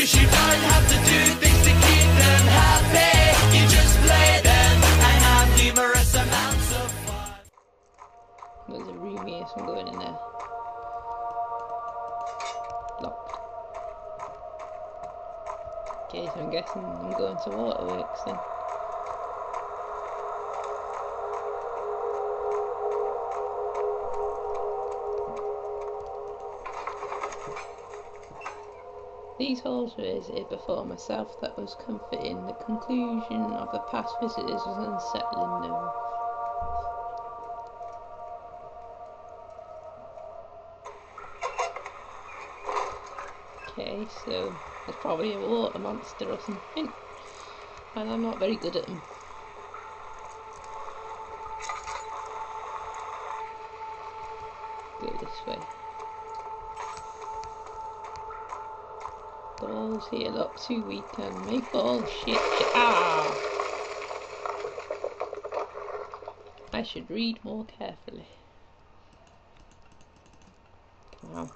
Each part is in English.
Cause you don't have to do things to keep them happy. You just play them and have numerous amounts of fun. There's a room here, I'm going in there. Locked. Okay, so I'm guessing I'm going to waterworks then. These halls visited before myself that was comforting. The conclusion of the past visitors was unsettling though. Okay, so there's probably a water monster or something. And I'm not very good at them. Go this way. Balls here look too weak and make balls shit. Ah! I should read more carefully. Come on.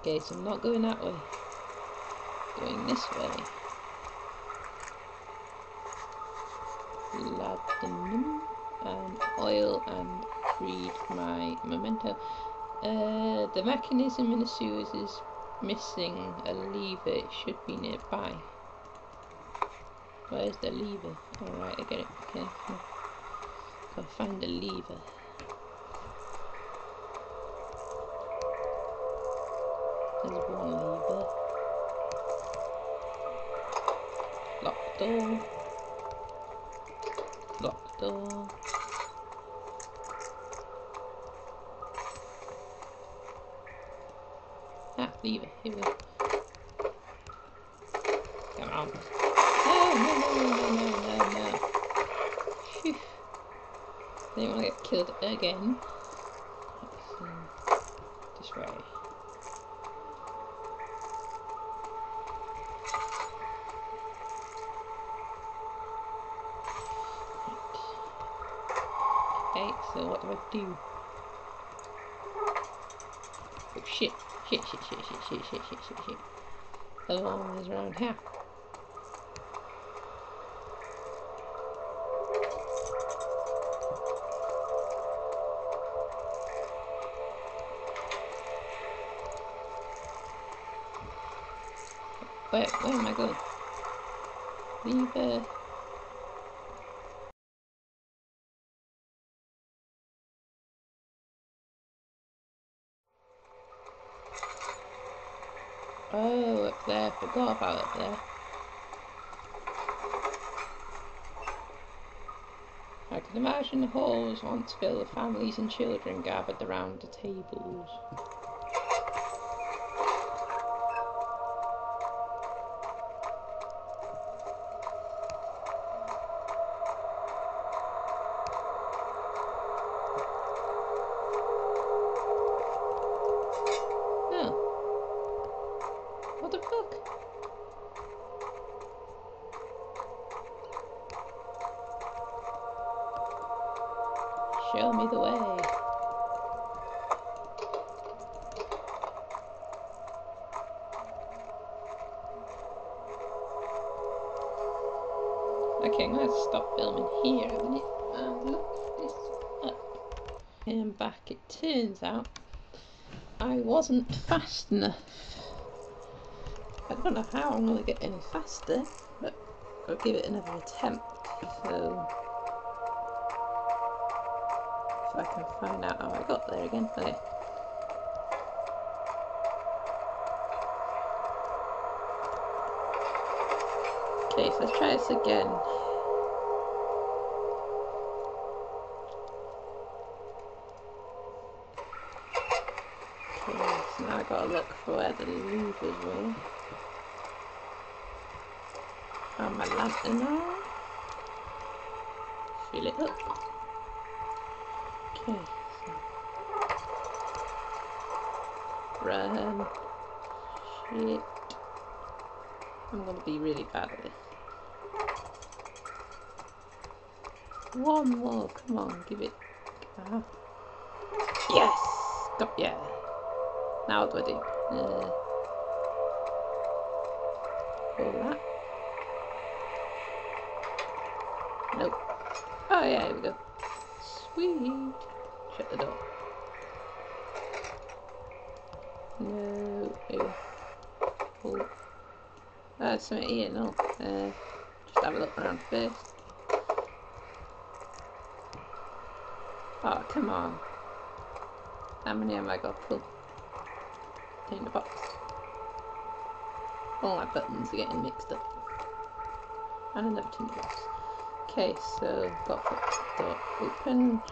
Okay, so I'm not going that way. Going this way. Laudanum and oil and read my memento. Uh, the mechanism in the sewers is missing a lever. It should be nearby. Where's the lever? Alright, I get it. Okay. Gotta find the lever. There's one lever. Lock door. Lock door. Ah, lever. Here we go. Come on. No, no, no, no, no, no, no. Phew. Didn't want to get killed again. This way. Okay, so what do I do? Oh shit, shit, shit, shit, shit, shit, shit, shit, shit, shit. The other one is around here. Where, where am I going? Leave uh Oh, up there. Forgot about up there. I can imagine the hall was once filled with families and children gathered around the tables. Show me the way. Okay, I'm gonna stop filming here a minute and look this up. And back, it turns out I wasn't fast enough. I don't know how I'm to get any faster, but I'll give it another attempt. So, I can find out oh how I got there again. Okay. Okay, so let's try this again. Okay, so now I've got to look for where the levers were. Found my lantern now. Fill it up. Okay. Run. Shit. I'm gonna be really bad at this. One more, come on, give it. Ah. Yes! Got yeah. Now what do I do? Uh, that. Nope. Oh yeah, here we go. Sweet. Shut the door. No. Here. Pull. That's something here, no. Uh, just have a look around first. Oh, come on. How many have I got to pull? In the box. All my buttons are getting mixed up. And another tin. Okay, so got the door open.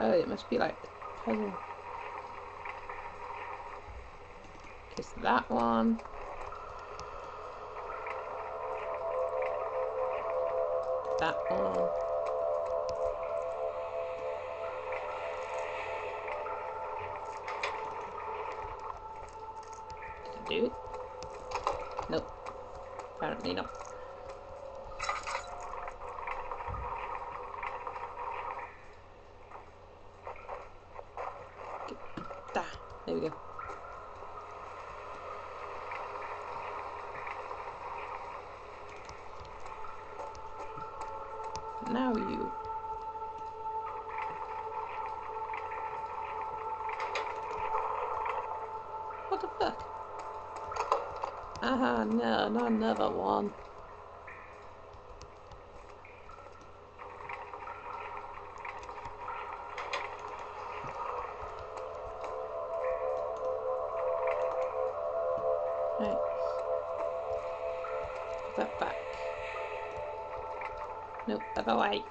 Oh, it must be like puzzle. Kiss that one. That one. Did I do it? Nope. Apparently not. Da. There we go. Now you. What the fuck? Ah, no, not another one. Right. Put back. Nope, other way.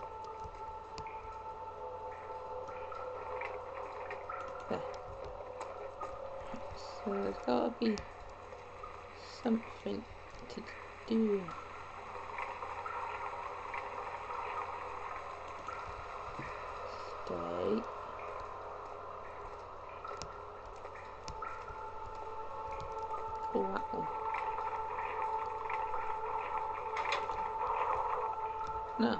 So there's gotta be something to do. Stay. Pull that one. No.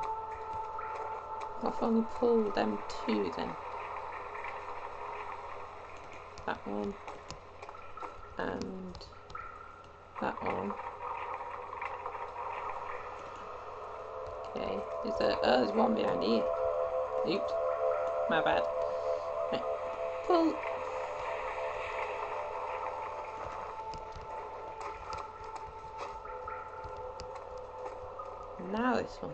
What if I only pull them two then? That one. And that one. Okay. Is there oh there's one behind here. Oops. My bad. Pull Now this one.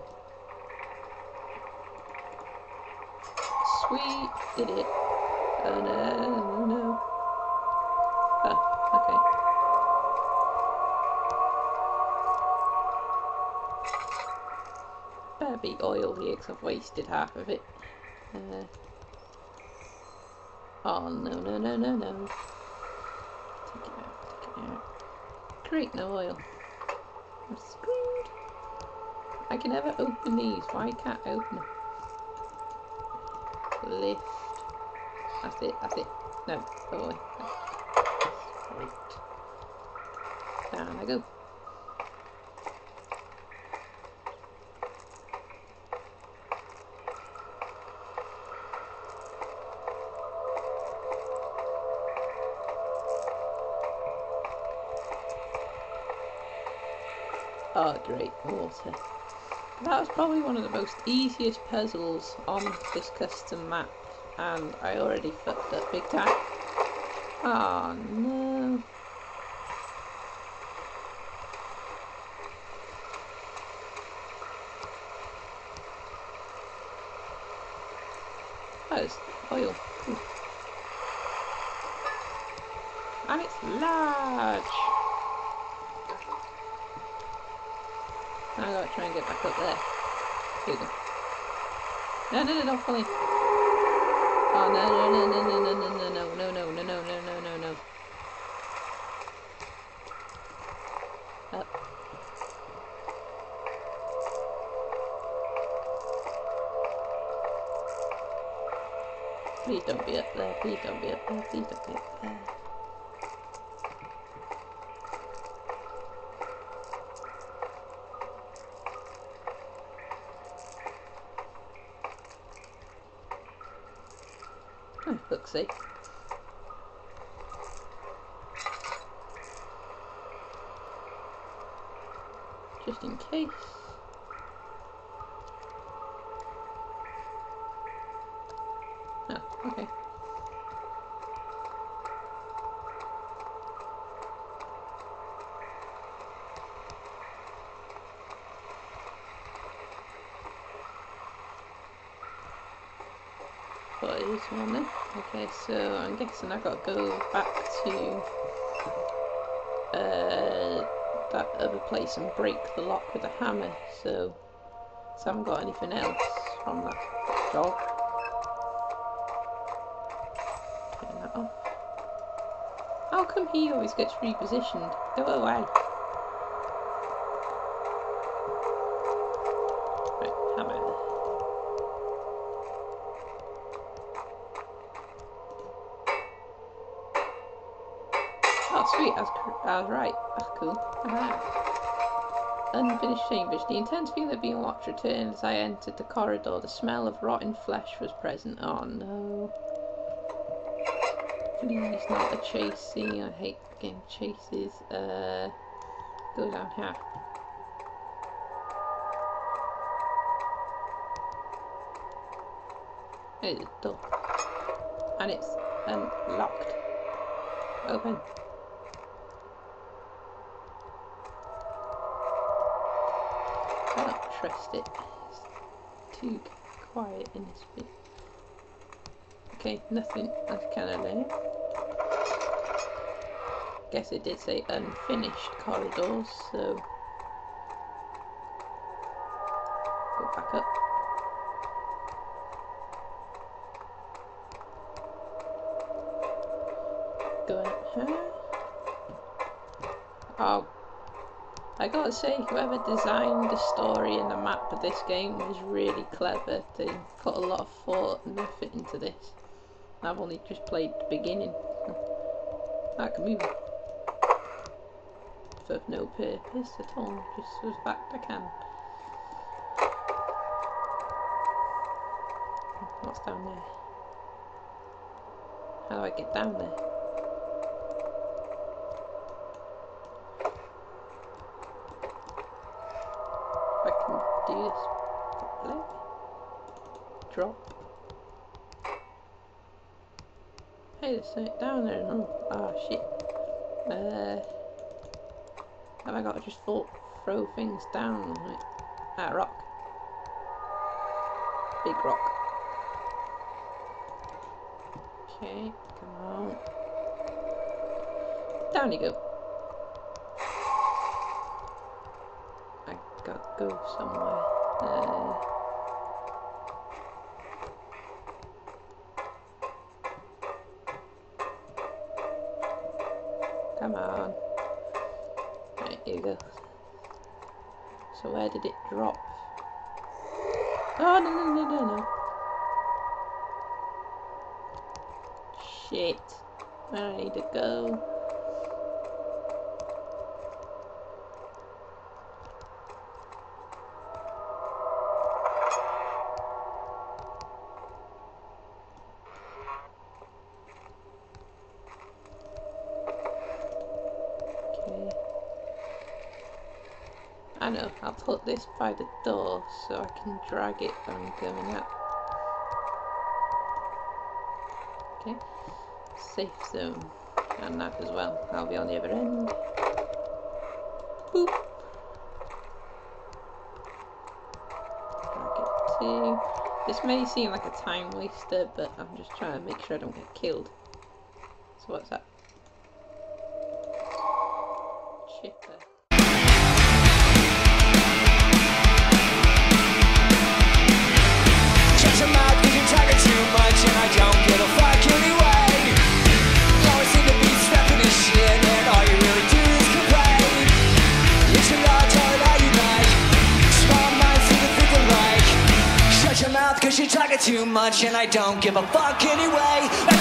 Sweet, did it. Oh uh, no, no. Better be oil here because I've wasted half of it. Uh, oh no, no, no, no, no. Take it out, take it out. Great, no oil. I'm screwed. I can never open these. Why can't I open them? Lift. That's it, that's it. No, go away. Right. Down I go. Oh, great water. That was probably one of the most easiest puzzles on this custom map, and I already fucked up big time. Oh no. That is oil. And it's large. I gotta try and get back up there. No, no, no, don't. Oh, no, no, no, no, no, no, no, no, no, no, no, no, no, no, no, no. Up. Please don't be up there, please don't be up there, please don't be up there. sake. Just in case. Oh, okay. So I'm guessing I've gotta go back to uh, that other place and break the lock with a hammer. So, so I haven't got anything else from that job. How come he always gets repositioned? Go away. Unfinished chambers. The intense feeling of being watched returned as I entered the corridor. The smell of rotten flesh was present. Oh no. Please, not the chasing. I hate getting chases. Uh, go down here. There's a door. And it's unlocked. Open. I don't trust it. It's too quiet in this bit. Okay, nothing. Kind of lame. Guess it did say unfinished corridors, so go back up. Going up here. Oh, I gotta say, whoever designed the story and the map of this game was really clever. They put a lot of thought and effort into this. I've only just played the beginning. I can move for no purpose at all, just as fact I can. What's down there? How do I get down there? If I can do this properly. Drop. Hey, there's something down there. Oh shit. Uh, have I got to just throw, throw things down? Like, ah, rock. Big rock. Okay, come on. Down you go. I gotta go somewhere. Uh, you go. So where did it drop? Oh, no, no, no, no, no. Shit. Where I need to go. Okay. I know, I'll this by the door so I can drag it when I'm going out. Okay. Safe zone. And that as well. I'll be on the other end. Boop. Drag it to. This may seem like a time waster, but I'm just trying to make sure I don't get killed. So what's that? Much and I don't give a fuck anyway.